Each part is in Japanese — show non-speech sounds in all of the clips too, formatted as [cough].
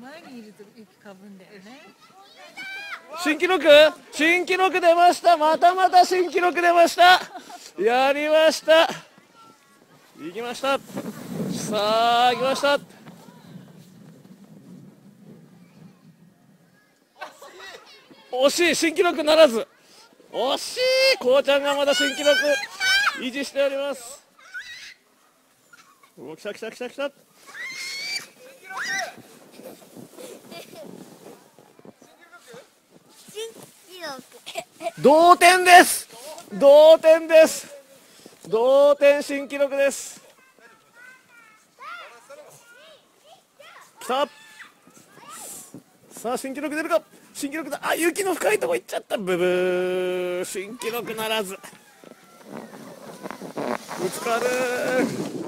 前にいると雪かぶんだよね新記録？新記録出ました。またまた新記録出ました。やりました。行きました。さあ行きました。惜しい。新記録ならず。惜しい。こうちゃんがまだ新記録。維持しております。お来た来た来た来た。新記録。同点です。同点です。同点新記録です。きた。さあ新記録出るか。新記録だ。あ雪の深いとこ行っちゃった。ブブー。新記録ならず。ぶつかる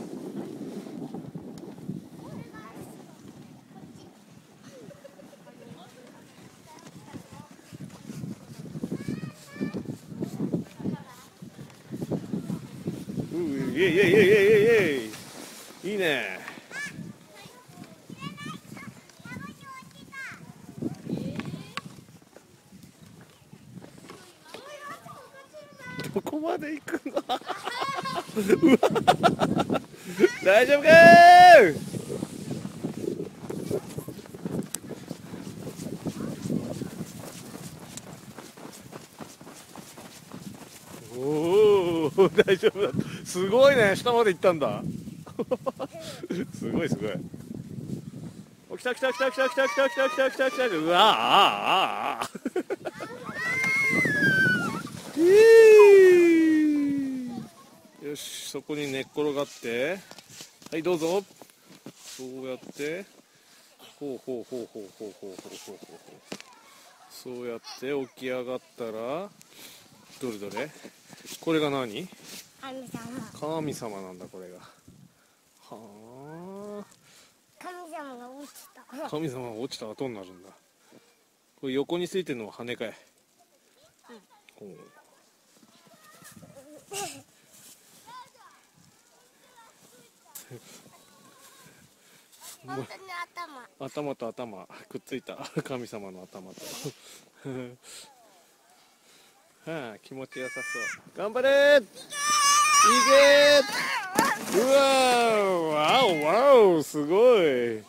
ういえいえいえいえいえいいねどこまで行くの大丈夫か大丈夫だ。すごいね。下まで行ったんだ。[laughs] すごいすごい。お来た来た来た来た来た来た来た来た来た来たうわああああ [laughs] よしそこに寝っ転がって。はいどうぞ。そうやって。ほうほうほうほうほうほうほうほうほう。そうやって起き上がったらどれどれ？これが何？神様。神様なんだこれが。は神様が落ちた。あ神様が落ちた後になるんだ。これ横についてるのは羽かい、ほう。本当に頭。頭と頭。くっついた。神様の頭とはあ気持ちよさそう。頑張れいけうわーわおわおすごい。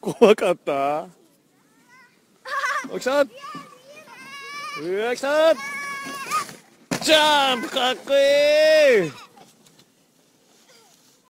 怖かった？お来たうわ来たジャンプかっこいい